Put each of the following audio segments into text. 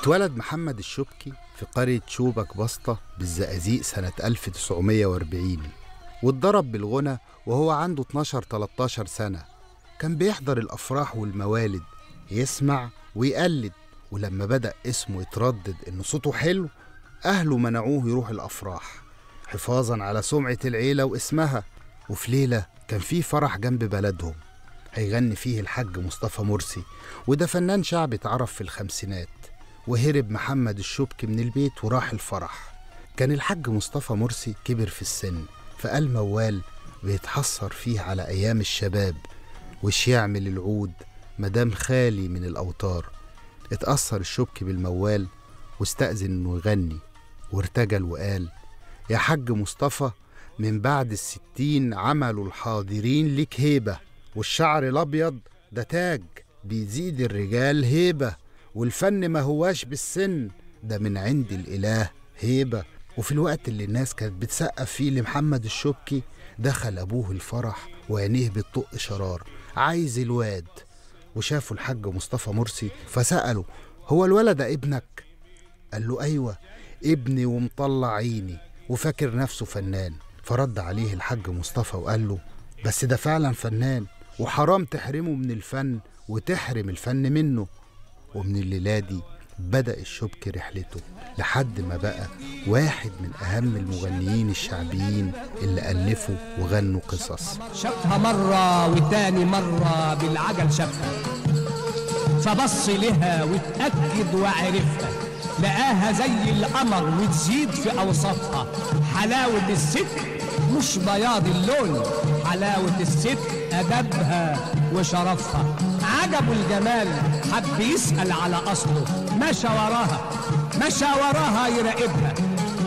اتولد محمد الشبكي في قرية شوبك بسطة بالزقازيق سنة 1940 واتضرب بالغنى وهو عنده 12-13 سنة. كان بيحضر الأفراح والموالد يسمع ويقلد ولما بدأ اسمه يتردد إن صوته حلو أهله منعوه يروح الأفراح حفاظا على سمعة العيلة واسمها. وفي ليلة كان في فرح جنب بلدهم هيغني فيه الحاج مصطفى مرسي وده فنان شعبي اتعرف في الخمسينات. وهرب محمد الشبكي من البيت وراح الفرح. كان الحاج مصطفى مرسي كبر في السن فقال موال بيتحسر فيه على أيام الشباب وش يعمل العود مدام خالي من الأوتار. اتأثر الشبكي بالموال واستأذن إنه يغني وارتجل وقال يا حاج مصطفى من بعد الستين عملوا الحاضرين ليك هيبة والشعر الأبيض ده تاج بيزيد الرجال هيبة. والفن ما هواش بالسن. ده من عند الإله هيبة. وفي الوقت اللي الناس كانت بتسقف فيه لمحمد الشبكي دخل أبوه الفرح وعينيه بتطق شرار. عايز الواد. وشافوا الحاج مصطفى مرسي فسأله هو الولد ابنك؟ قال له أيوة ابني ومطلع عيني. وفاكر نفسه فنان. فرد عليه الحاج مصطفى وقال له بس ده فعلا فنان وحرام تحرمه من الفن وتحرم الفن منه. ومن الليلة دي بدأ الشبكي رحلته لحد ما بقى واحد من أهم المغنيين الشعبيين اللي ألفوا وغنوا قصص. شافها مرة وتاني مرة بالعجل شافها فبص لها واتأكد وعرفها. لقاها زي القمر وتزيد في أوصافها حلاوة الست مش بياض اللون. حلاوة الست أدبها وشرفها. عجبه الجمال حب يسأل على أصله. مشى وراها مشى وراها يراقبها.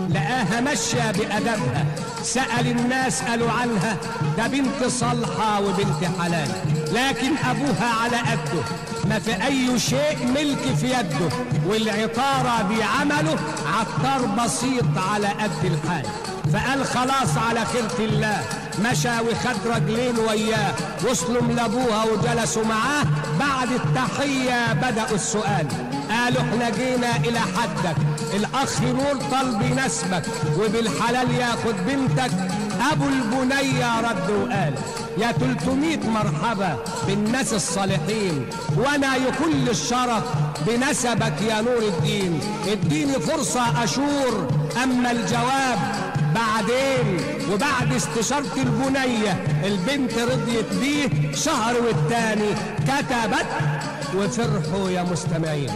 لقاها ماشية بأدبها. سأل الناس قالوا عنها. ده بنت صالحة وبنت حلال. لكن أبوها على قده. ما في أي شيء ملك في يده. والعطارة بعمله عطار بسيط على قد الحال. فقال خلاص على خيرة الله. مشى وخد رجلين وياه. وصلوا من ابوها وجلسوا معاه. بعد التحية بدأوا السؤال. قالوا إحنا جينا إلى حدك. الأخ نور طلب يناسبك وبالحلال ياخد بنتك. أبو البنية رد وقال يا 300 مرحبا بالناس الصالحين. وأنا يكل الشرف بنسبك يا نور الدين. اديني فرصة أشور. أما الجواب بعدين وبعد استشارة البنية البنت رضيت بيه شهر والتاني كتبت وفرحوا يا مستمعين.